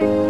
Bye.